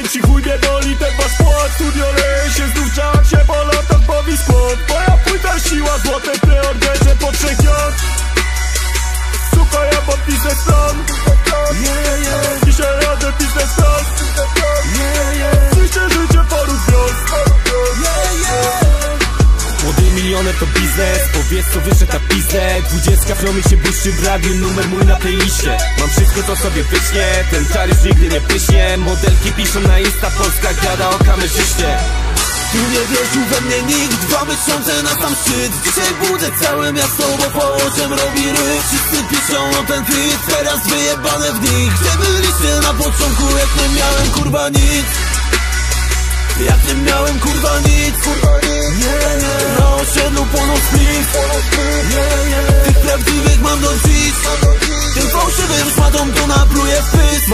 pamięci Chuj mnie boli ten wasz płat Studio leje się, znów działa się po latach bawi skład Moja płyta siła, złote preorderze po trzech dniach Suka ja mam bizneson Yeah, yeah Dzisiaj jadę bizneson Yeah, biznes, powiedz co wyszedł na pizdę. Dwudziestka flomy się błyszczy w radiu, numer mój na playliście. Mam wszystko co sobie wyśnie, ten czar już nigdy nie pyśnie. Modelki piszą na Insta, Polska gada o kamerzyście. Tu nie wierzył we mnie nikt Dwa miesiące na sam szczyt. Dzisiaj budzę całe miasto, bo położem robi ryb. Wszyscy piszą o ten hit Teraz wyjebane w nich. Gdzie byliście na początku, jak nie miałem kurwa nic? Jak nie miałem kurwa nic, kurwa nic. Yeah, yeah.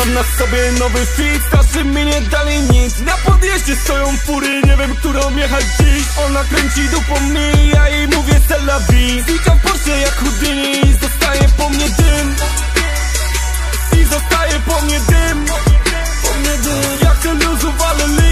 Mam na sobie nowy fit, starszy mi nie dali nic. Na podjeździe stoją fury, nie wiem którą jechać dziś. Ona kręci dupą mi, ja jej mówię V Znikam Porsche jak Houdini i zostaje po mnie dym. I zostaje po mnie dym. Po mnie dym. Jak ten luzu Valelin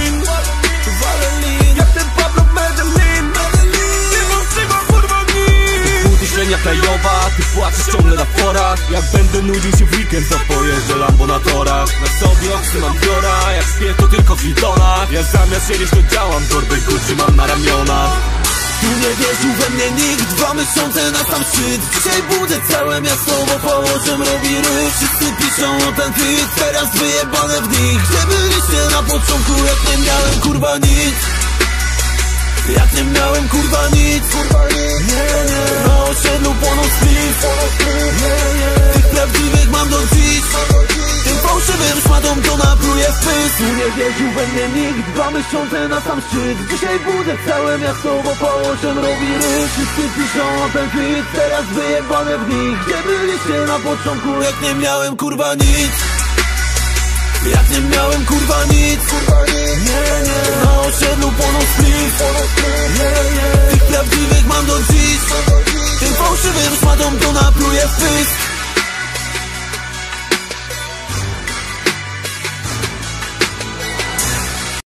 Ty płaczesz ciągle na forach. Jak będę nudził się w weekend, to pojeżdżę Lambo na torach Na sobie oksy mam biora, jak śpię to tylko w lidonach. Ja zamiast siedzieć to działam, torby Gucci mam na ramionach. Tu nie wierzył we mnie nikt Dwa miesiące na sam szczyt. Dzisiaj budzę całe miasto, bo położem robi ryb Wszyscy piszą o ten hit Teraz wyjebane w nich. Gdzie byliście na początku, jak nie miałem kurwa nic. Jak nie miałem kurwa nic, kurwa nic. Nie, nie. życiu nie wierzył we mnie nikt Dwa miesiące na sam szczyt. Dzisiaj budzę całe miasto, bo położem robi ryż Wszyscy piszą o ten kwit, teraz wyjebane w nich Gdzie byliście na początku, jak nie miałem kurwa nic? Jak nie miałem kurwa nic, kurwa nic. Nie, nie, na osiedlu ponos Nie, nie.